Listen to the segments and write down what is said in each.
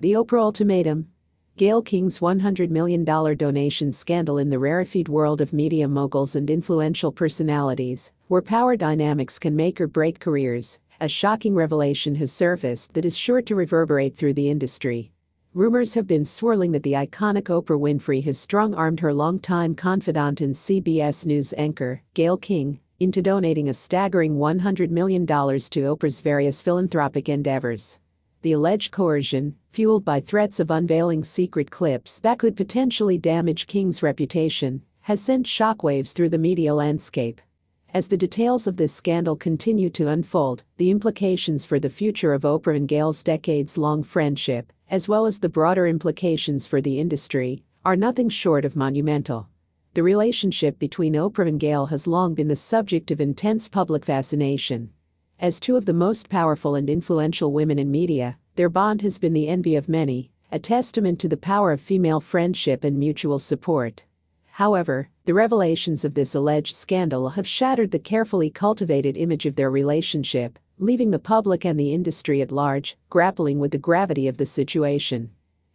The Oprah Ultimatum. Gayle King's $100 million donation scandal in the rarefied world of media moguls and influential personalities, where power dynamics can make or break careers, a shocking revelation has surfaced that is sure to reverberate through the industry. Rumors have been swirling that the iconic Oprah Winfrey has strong armed her longtime confidant and CBS News anchor, Gayle King, into donating a staggering $100 million to Oprah's various philanthropic endeavors the alleged coercion, fueled by threats of unveiling secret clips that could potentially damage King's reputation, has sent shockwaves through the media landscape. As the details of this scandal continue to unfold, the implications for the future of Oprah and Gayle's decades long friendship, as well as the broader implications for the industry, are nothing short of monumental. The relationship between Oprah and Gayle has long been the subject of intense public fascination. As two of the most powerful and influential women in media, their bond has been the envy of many, a testament to the power of female friendship and mutual support. However, the revelations of this alleged scandal have shattered the carefully cultivated image of their relationship, leaving the public and the industry at large grappling with the gravity of the situation.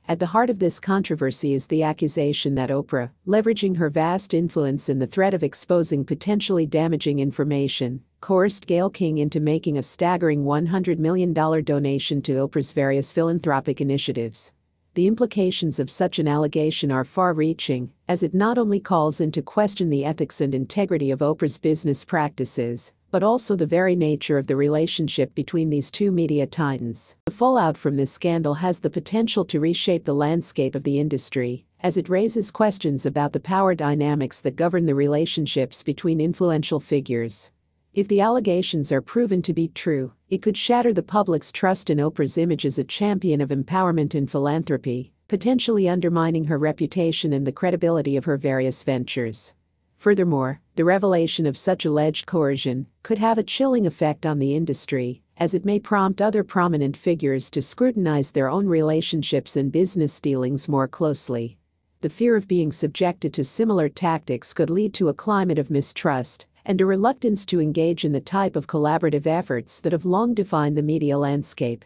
At the heart of this controversy is the accusation that Oprah, leveraging her vast influence and the threat of exposing potentially damaging information, coerced Gayle King into making a staggering $100 million donation to Oprah's various philanthropic initiatives. The implications of such an allegation are far reaching, as it not only calls into question the ethics and integrity of Oprah's business practices, but also the very nature of the relationship between these two media titans. The fallout from this scandal has the potential to reshape the landscape of the industry, as it raises questions about the power dynamics that govern the relationships between influential figures. If the allegations are proven to be true, it could shatter the public's trust in Oprah's image as a champion of empowerment and philanthropy, potentially undermining her reputation and the credibility of her various ventures. Furthermore, the revelation of such alleged coercion could have a chilling effect on the industry, as it may prompt other prominent figures to scrutinize their own relationships and business dealings more closely. The fear of being subjected to similar tactics could lead to a climate of mistrust and a reluctance to engage in the type of collaborative efforts that have long defined the media landscape.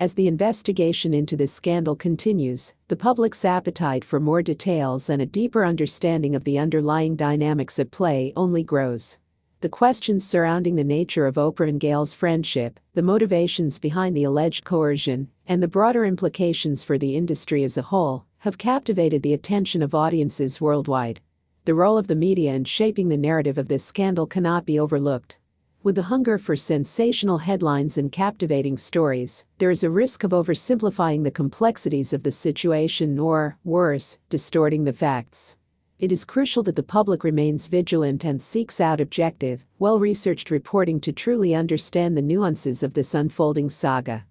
As the investigation into this scandal continues, the public's appetite for more details and a deeper understanding of the underlying dynamics at play only grows. The questions surrounding the nature of Oprah and Gayle's friendship, the motivations behind the alleged coercion, and the broader implications for the industry as a whole have captivated the attention of audiences worldwide. The role of the media in shaping the narrative of this scandal cannot be overlooked. With the hunger for sensational headlines and captivating stories, there is a risk of oversimplifying the complexities of the situation or, worse, distorting the facts. It is crucial that the public remains vigilant and seeks out objective, well researched reporting to truly understand the nuances of this unfolding saga.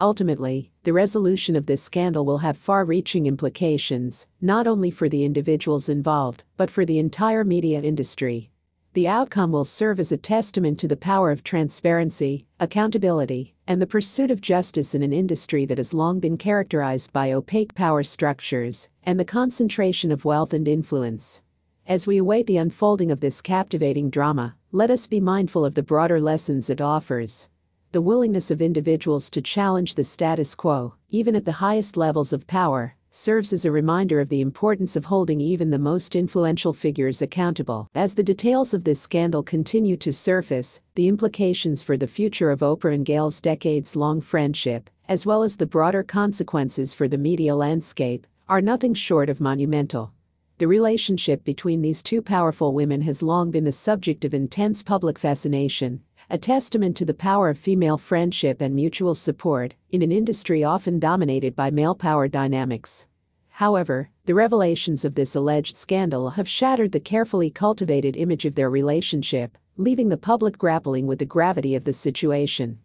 Ultimately, the resolution of this scandal will have far reaching implications, not only for the individuals involved, but for the entire media industry. The outcome will serve as a testament to the power of transparency, accountability, and the pursuit of justice in an industry that has long been characterized by opaque power structures and the concentration of wealth and influence. As we await the unfolding of this captivating drama, let us be mindful of the broader lessons it offers. The willingness of individuals to challenge the status quo, even at the highest levels of power, serves as a reminder of the importance of holding even the most influential figures accountable. As the details of this scandal continue to surface, the implications for the future of Oprah and Gayle's decades long friendship, as well as the broader consequences for the media landscape, are nothing short of monumental. The relationship between these two powerful women has long been the subject of intense public fascination, a testament to the power of female friendship and mutual support in an industry often dominated by male power dynamics. However, the revelations of this alleged scandal have shattered the carefully cultivated image of their relationship, leaving the public grappling with the gravity of the situation.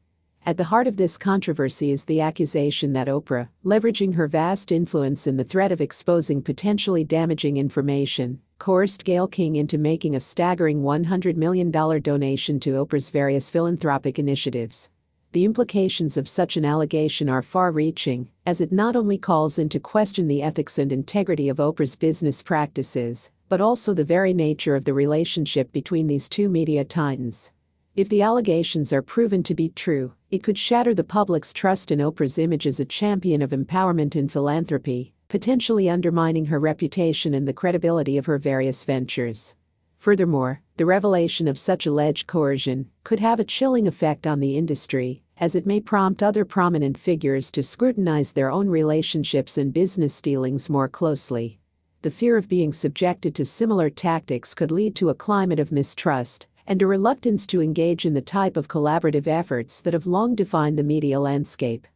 At the heart of this controversy is the accusation that Oprah, leveraging her vast influence and the threat of exposing potentially damaging information, coerced Gayle King into making a staggering $100 million donation to Oprah's various philanthropic initiatives. The implications of such an allegation are far reaching, as it not only calls into question the ethics and integrity of Oprah's business practices, but also the very nature of the relationship between these two media titans. If the allegations are proven to be true, it could shatter the public's trust in Oprah's image as a champion of empowerment and philanthropy, potentially undermining her reputation and the credibility of her various ventures. Furthermore, the revelation of such alleged coercion could have a chilling effect on the industry, as it may prompt other prominent figures to scrutinize their own relationships and business dealings more closely. The fear of being subjected to similar tactics could lead to a climate of mistrust and a reluctance to engage in the type of collaborative efforts that have long defined the media landscape.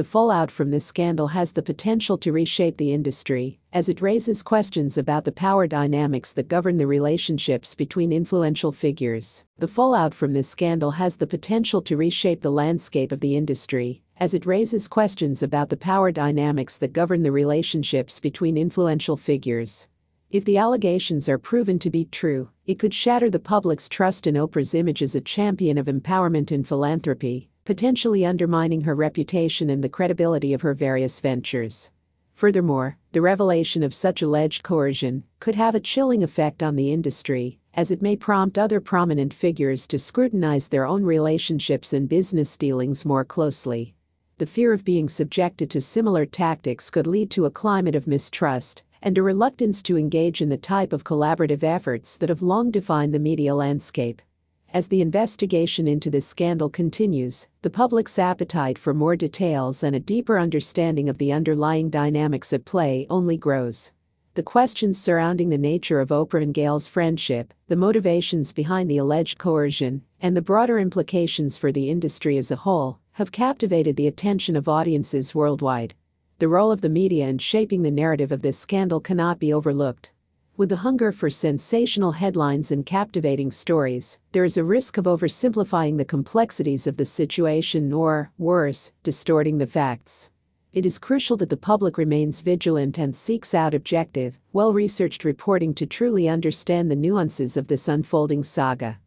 The fallout from this scandal has the potential to reshape the industry, as it raises questions about the power dynamics that govern the relationships between influential figures. The fallout from this scandal has the potential to reshape the landscape of the industry, as it raises questions about the power dynamics that govern the relationships between influential figures. If the allegations are proven to be true, it could shatter the public's trust in Oprah's image as a champion of empowerment and philanthropy, potentially undermining her reputation and the credibility of her various ventures. Furthermore, the revelation of such alleged coercion could have a chilling effect on the industry, as it may prompt other prominent figures to scrutinize their own relationships and business dealings more closely. The fear of being subjected to similar tactics could lead to a climate of mistrust and a reluctance to engage in the type of collaborative efforts that have long defined the media landscape. As the investigation into this scandal continues, the public's appetite for more details and a deeper understanding of the underlying dynamics at play only grows. The questions surrounding the nature of Oprah and Gayle's friendship, the motivations behind the alleged coercion, and the broader implications for the industry as a whole have captivated the attention of audiences worldwide. The role of the media in shaping the narrative of this scandal cannot be overlooked. With the hunger for sensational headlines and captivating stories, there is a risk of oversimplifying the complexities of the situation or, worse, distorting the facts. It is crucial that the public remains vigilant and seeks out objective, well researched reporting to truly understand the nuances of this unfolding saga.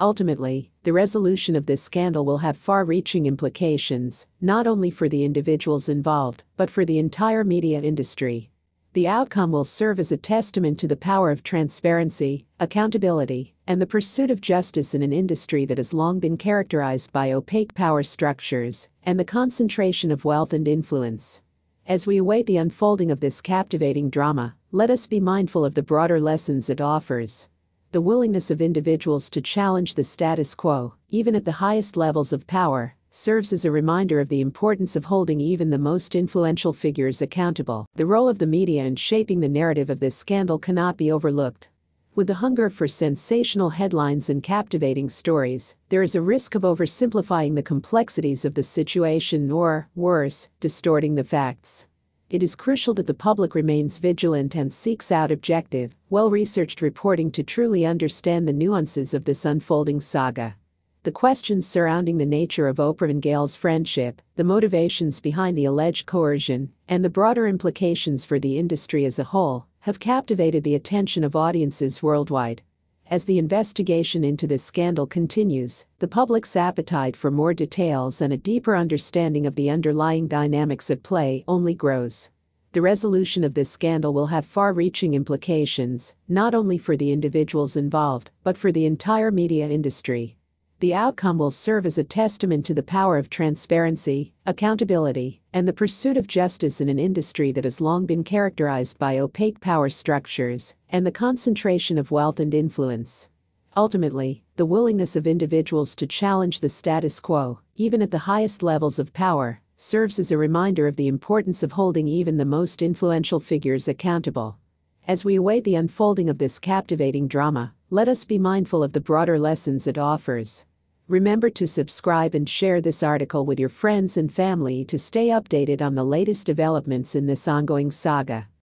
Ultimately, the resolution of this scandal will have far reaching implications, not only for the individuals involved, but for the entire media industry. The outcome will serve as a testament to the power of transparency, accountability, and the pursuit of justice in an industry that has long been characterized by opaque power structures and the concentration of wealth and influence. As we await the unfolding of this captivating drama, let us be mindful of the broader lessons it offers the willingness of individuals to challenge the status quo, even at the highest levels of power, serves as a reminder of the importance of holding even the most influential figures accountable. The role of the media in shaping the narrative of this scandal cannot be overlooked. With the hunger for sensational headlines and captivating stories, there is a risk of oversimplifying the complexities of the situation or, worse, distorting the facts it is crucial that the public remains vigilant and seeks out objective, well researched reporting to truly understand the nuances of this unfolding saga. The questions surrounding the nature of Oprah and Gayle's friendship, the motivations behind the alleged coercion, and the broader implications for the industry as a whole have captivated the attention of audiences worldwide. As the investigation into this scandal continues, the public's appetite for more details and a deeper understanding of the underlying dynamics at play only grows. The resolution of this scandal will have far reaching implications, not only for the individuals involved, but for the entire media industry. The outcome will serve as a testament to the power of transparency, accountability, and the pursuit of justice in an industry that has long been characterized by opaque power structures and the concentration of wealth and influence. Ultimately, the willingness of individuals to challenge the status quo, even at the highest levels of power, serves as a reminder of the importance of holding even the most influential figures accountable. As we await the unfolding of this captivating drama, let us be mindful of the broader lessons it offers. Remember to subscribe and share this article with your friends and family to stay updated on the latest developments in this ongoing saga.